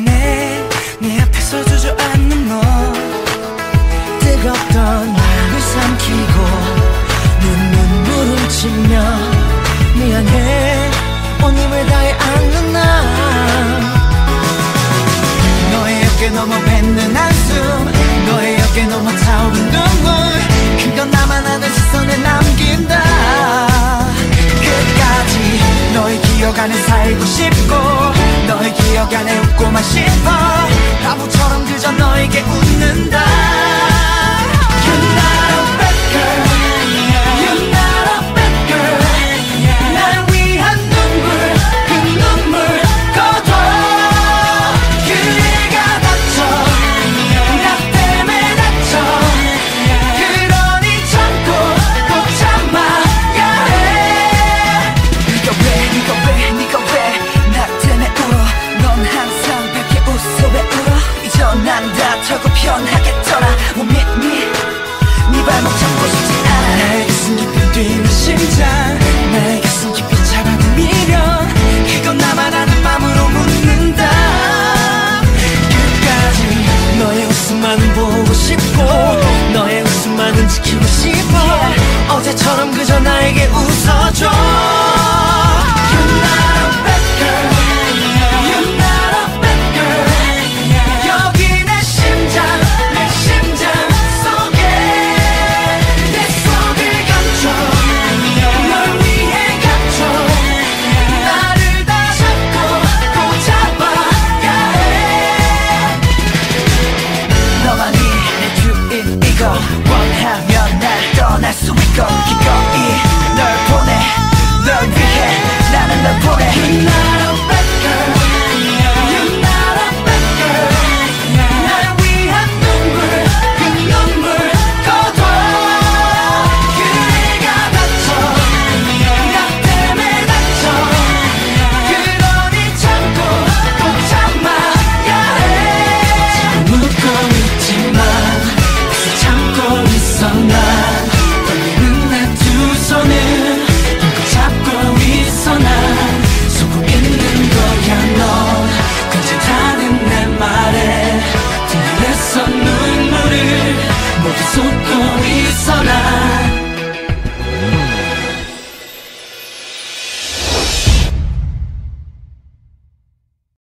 미안해. 네 앞에서 주저앉는 너. 뜨겁던 뛰는 심장. 나의 가슴 깊이 잡아둔 미련 그건 나만 아는 마음으로 묻는다. 끝까지 너의 웃음만 보고 싶고 너의 웃음만은 지키고 싶어. 어제처럼 그저 나에게 웃어줘.